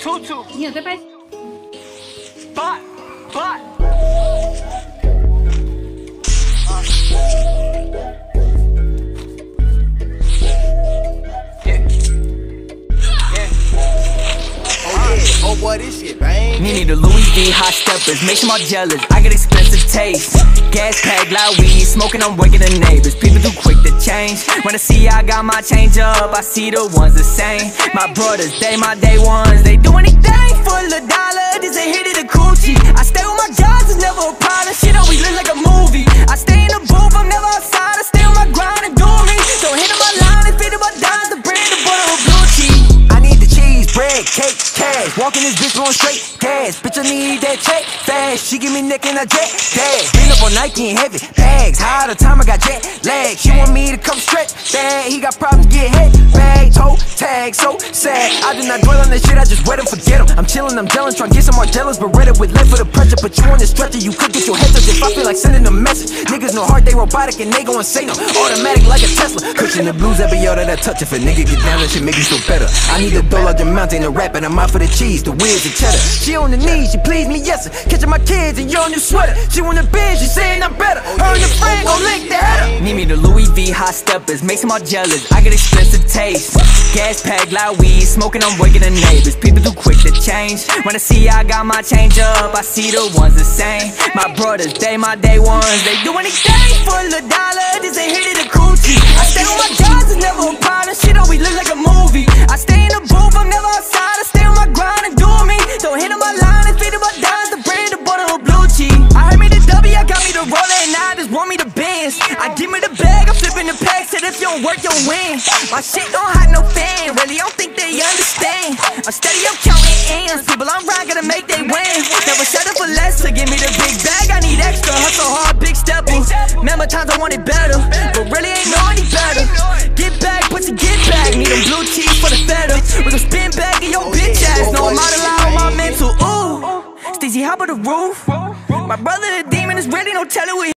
处处，你也在拜，拜拜。Boy, this shit bang. Me need a Louis V hot steppers, make them all jealous. I got expensive taste. Gas pack, loud weed, smoking, I'm waking the neighbors. People too quick to change. When I see I got my change up, I see the ones the same. My brothers, they my day ones. They do anything for a dollar. This a hit of the coochie. I stay with my guys, it's never a problem. Shit always look like a movie. I stay in the booth, I'm never outside. I stay on my grind and do me. Don't hit on my line and feed my dimes, the bread, the butter, or blue cheese. I need the cheese, bread, cake, cash. Walking this bitch going straight gas. Bitch, I need that check fast. She give me neck and I jet dash. Been up on Nike and heavy bags. High the time I got jet lag. She want me to come stretch bag. He got problems, get hit bag. Tag, so sad. I do not dwell on this shit, I just wet him, forget them. I'm chillin', I'm jealous, trying to get some jealous, but ready with left for the pressure. But you on this stretcher, you could get your head touched if I feel like sending a message. Niggas no heart, they robotic and they go insane. no Automatic like a Tesla. Cushion the blues every yo that I touch. If a nigga get down, that shit make me feel better. I need a dough like the mountain, a rap, and I'm out for the cheese, the wheels, the cheddar. She on the knees, she please me, yes. sir. Catching my kids and your new sweater. She want the binge, she saying I'm better. Her and the friend gon' lick the header. Need me the Louis V hot steppers, makes them all jealous. I got expensive taste. Gas pack, loud weed, smoking, I'm waking the neighbors. People too quick to change. When I see I got my change up, I see the ones the same. My brothers, they my day ones. They do anything for a dollar. This ain't hit it a coochie. I stay with my guys, the pack. Said if you don't work, you don't win. My shit don't hide no fan, really, don't think they understand. I'm steady, I'm counting ends. People I'm right, gotta make they win. Never settle for less, so give me the big bag. I need extra, hustle hard, big steppers. Remember times I wanted better, but really ain't know any better. Get back, but you get back. Need them blue cheese for the feta. We gon' spin back in your bitch ass. No, I'm out of with my mental. Ooh, Stacey, hop on the roof. My brother, the demon, is ready, don't tell it we